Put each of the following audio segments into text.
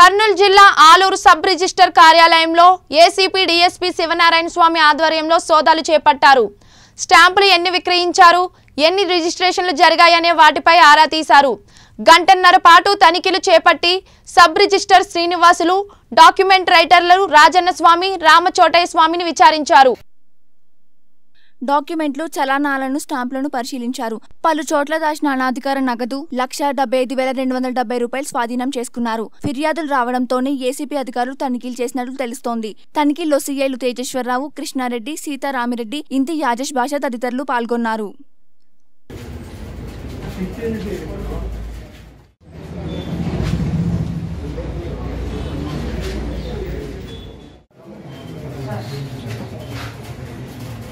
కర్నూలు జిల్లా Aluru sub register కార్యాలయంలో ACP DSP Sivanarayana Swamy ఆధ్వర్యంలో సోదాలు చేపట్టారు. స్టాంపులు ఎన్ని విక్రయించారు? ఎన్ని రిజిస్ట్రేషన్లు జరిగాయనే వాటిపై ఆరా తీశారు. గంటన్నర పాటు తనిఖీలు చేపట్టి సబ్ రిజిస్టర్ శ్రీనివాసులు డాక్యుమెంట్ రైటర్లు రాజన్న స్వామి రామచోటయ్య స్వామిని విచారించారు. డాక్యుమెంట్లు చలానాలను స్టాంపులను పరిశీలించారు. పలు చోట్ల దాచిన అనాధికార నగదు లక్ష డెబ్బై ఐదు వేల రెండు వందల డెబ్బై రూపాయలు స్వాధీనం చేసుకున్నారు. ఫిర్యాదులు రావడంతోనే ఏసీపీ అధికారులు తనిఖీలు చేసినట్లు తెలుస్తోంది. తనిఖీల్లో సీఐలు తేజేశ్వరరావు కృష్ణారెడ్డి సీతారామిరెడ్డి ఇంతి యాజేష్ భాష తదితరులు పాల్గొన్నారు.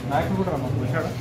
నాయకుడు కూడా రమ్మా వచ్చాడా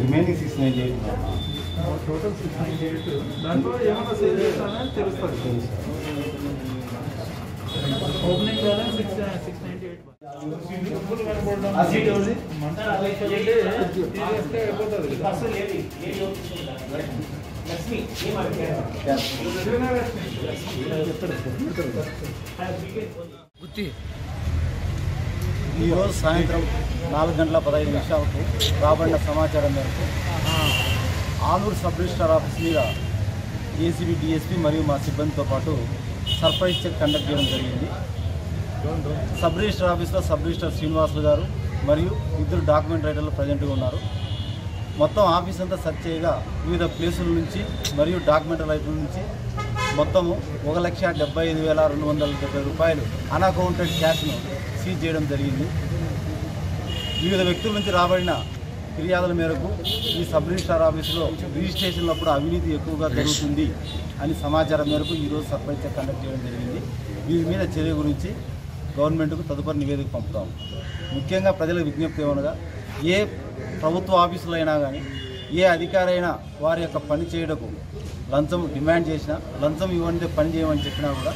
remaining six ninety eight total six ninety eight దాంట్లో ఏమైనా సేవ్ చేస్తానని తెలుస్తుంది opening balance six six ninety eight ఆ సీట్ ఎవరిది తీసేస్తే అయిపోతుంది కదా. ఈరోజు సాయంత్రం నాలుగు గంటల పదహైదు నిమిషాలకు రాబడిన సమాచారం మేరకు ఆలూరు సబ్ రిజిస్టార్ ఆఫీస్ మీద ఏసీబీ డిఎస్పీ మరియు మా సిబ్బందితో పాటు సర్ప్రైజ్ చెక్ కండక్ట్ చేయడం జరిగింది. సబ్ రిజిస్టర్ ఆఫీస్లో సబ్ రిజిస్టర్ శ్రీనివాసులు గారు మరియు ఇద్దరు డాక్యుమెంట్ రైటర్లు ప్రజెంట్గా ఉన్నారు. మొత్తం ఆఫీస్ అంతా సెర్చ్ చేయగా వివిధ ప్లేసుల నుంచి మరియు డాక్యుమెంట్ రైటర్ల నుంచి మొత్తము ఒక లక్ష డెబ్బై ఐదు వేల రెండు వందల డెబ్బై రూపాయలు అన్అకౌంటెడ్ క్యాష్ను సీజ్ చేయడం జరిగింది. వివిధ వ్యక్తుల నుంచి రాబడిన ఫిర్యాదుల మేరకు ఈ సబ్ రిజిస్టార్ ఆఫీసులో రిజిస్ట్రేషన్లప్పుడు అవినీతి ఎక్కువగా జరుగుతుంది అని సమాచారం మేరకు ఈరోజు సర్పంచ్ చెక్ కండక్ట్ చేయడం జరిగింది. వీరి మీద చర్య గురించి గవర్నమెంట్కు తదుపరి నివేదిక పంపుతాము ముఖ్యంగా ప్రజలకు విజ్ఞప్తి ఏమనగా ఏ ప్రభుత్వ ఆఫీసులో అయినా కానీ ఏ అధికారైనా వారి యొక్క పని చేయడకు లంచం డిమాండ్ చేసినా లంచం ఇవ్వండి పని చేయమని చెప్పినా కూడా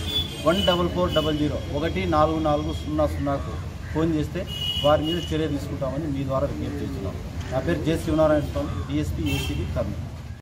one double four double zero ఒకటి నాలుగు నాలుగు సున్నా సున్నాకు ఫోన్ చేస్తే వారి మీద చర్య తీసుకుంటామని మీ ద్వారా విజ్ఞప్తి చేస్తున్నాం. నా పేరు J Sivanarayana Swamy DSP ACB Kurnool